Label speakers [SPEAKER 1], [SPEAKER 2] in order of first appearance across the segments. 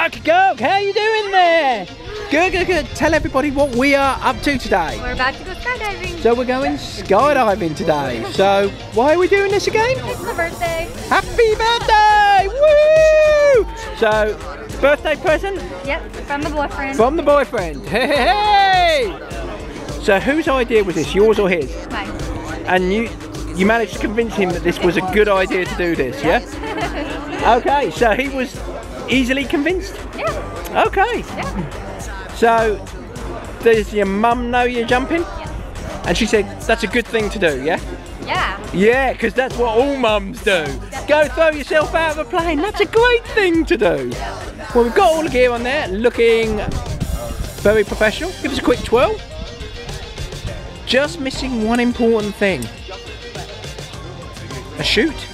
[SPEAKER 1] That's it, right?
[SPEAKER 2] Okay, go. How you doing there? Good, good, good. Tell everybody what we are up to today.
[SPEAKER 3] We're about to go skydiving.
[SPEAKER 2] So we're going skydiving today. So why are we doing this again?
[SPEAKER 3] It's my birthday.
[SPEAKER 2] Happy birthday! Woo! So, birthday present
[SPEAKER 3] Yep, from the boyfriend.
[SPEAKER 2] from the boyfriend. Hey, hey, hey! So whose idea was this, yours or his?
[SPEAKER 3] Mine.
[SPEAKER 2] And you you managed to convince him that this was a good idea to do this, yeah? Okay, so he was easily convinced?
[SPEAKER 3] Yeah.
[SPEAKER 2] Okay.
[SPEAKER 3] Yeah.
[SPEAKER 2] So, does your mum know you're jumping? Yeah. And she said, that's a good thing to do, yeah?
[SPEAKER 3] Yeah.
[SPEAKER 2] Yeah, because that's what all mums do. Go throw yourself out of a plane. That's a great thing to do. Well, we've got all the gear on there, looking very professional. Give us a quick twirl. Just missing one important thing. A chute.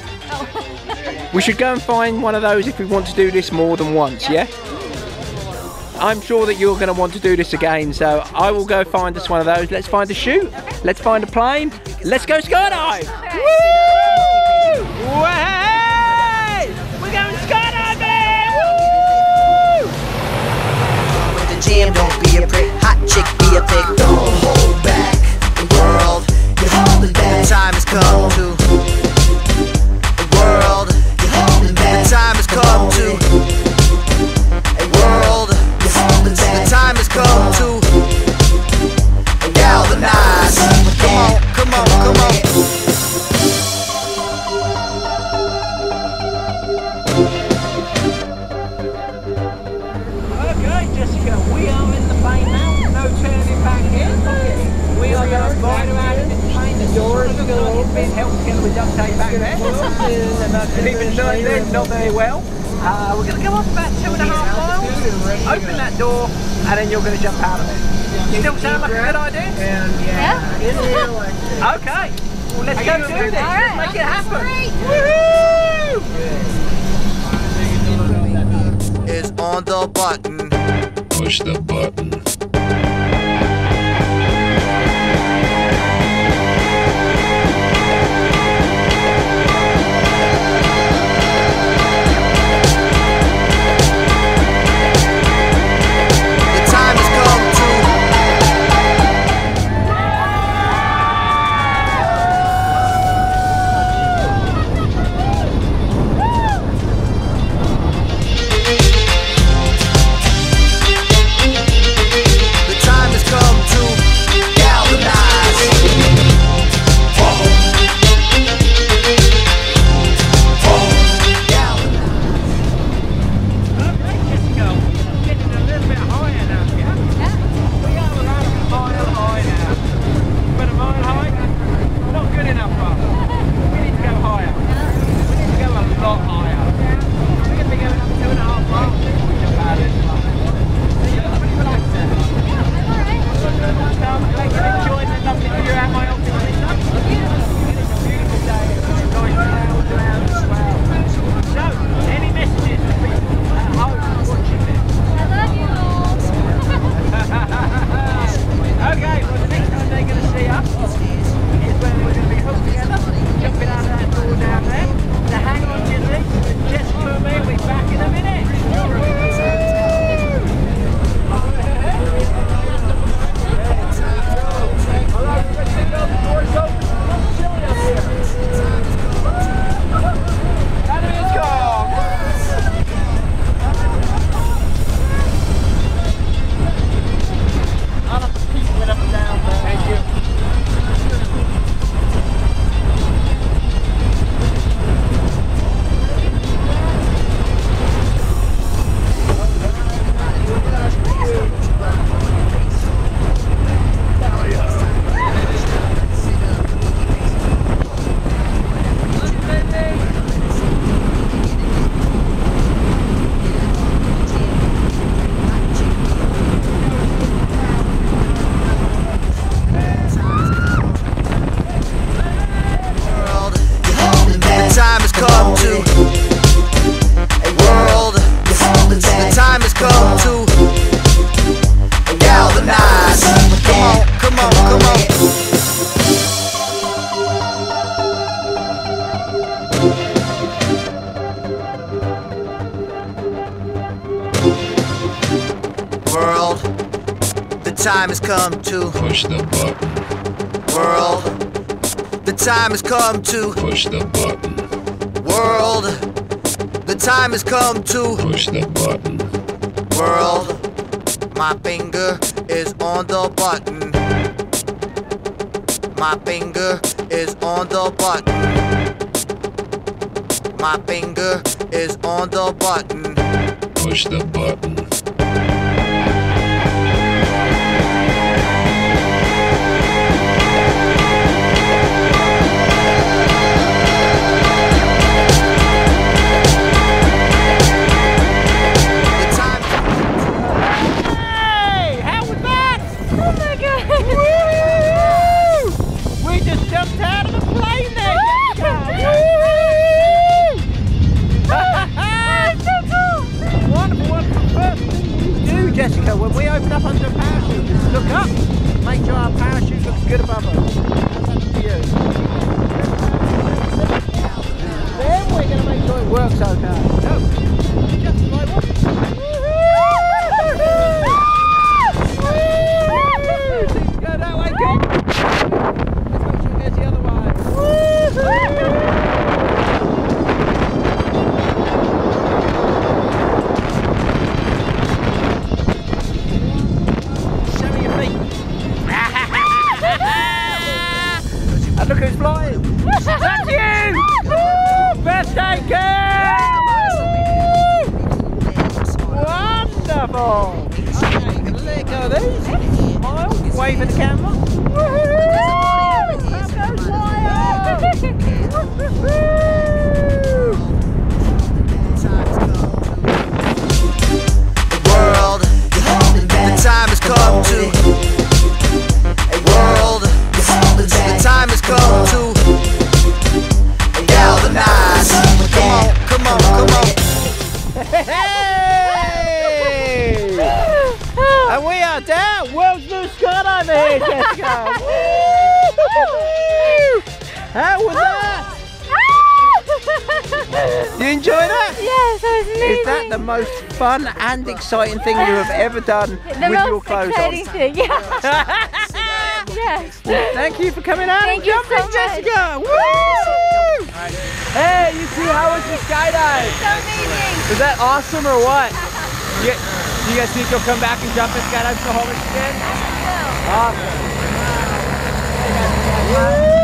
[SPEAKER 2] We should go and find one of those if we want to do this more than once, yeah? I'm sure that you're going to want to do this again, so I will go find us one of those. Let's find a chute. Let's find a plane. Let's go skydive. Woo! Way! We're going skydiving! Woo!
[SPEAKER 4] with the jam, don't be a prick. Hot chick, be a pick.
[SPEAKER 2] Doors are still open. Held together with duct tape back there. and even done then, not very well. Uh, we're going to go off about two and a half miles. Open that door, and then you're going to jump out of it. Still sound like a good idea?
[SPEAKER 3] Yeah.
[SPEAKER 2] Okay. Well, let's go do this.
[SPEAKER 3] All
[SPEAKER 2] Let's
[SPEAKER 3] right.
[SPEAKER 2] make it happen.
[SPEAKER 3] Great.
[SPEAKER 2] Woohoo!
[SPEAKER 4] Is on the button.
[SPEAKER 5] Push the button.
[SPEAKER 4] Time has come to
[SPEAKER 5] Push the button.
[SPEAKER 4] world. The time has come to
[SPEAKER 5] Push the button.
[SPEAKER 4] world. The time has come to
[SPEAKER 5] Push the button.
[SPEAKER 4] world. My finger is on the button. My finger is on the button. My finger is on the button.
[SPEAKER 5] Push the button.
[SPEAKER 2] Works okay. Wonderful! Okay, you can let go of these. Smile, wave at the camera. Woohoo! Are down. World's new skydiver here, Jessica. How was ah! that? Ah! You enjoy that?
[SPEAKER 3] Yes, that was amazing.
[SPEAKER 2] Is that the most fun and exciting thing you have ever done
[SPEAKER 3] the
[SPEAKER 2] with your clothes
[SPEAKER 3] exciting
[SPEAKER 2] on?
[SPEAKER 3] thing? Yeah. yes.
[SPEAKER 2] Thank you for coming out
[SPEAKER 3] Thank
[SPEAKER 2] and
[SPEAKER 3] you
[SPEAKER 2] jumping,
[SPEAKER 3] so.
[SPEAKER 2] Jessica. Woo! Hey, you two, how was your skydive?
[SPEAKER 3] So amazing.
[SPEAKER 2] Was that awesome or what? You, you guys think you'll come back and jump and skydive Snohomish again? Awesome.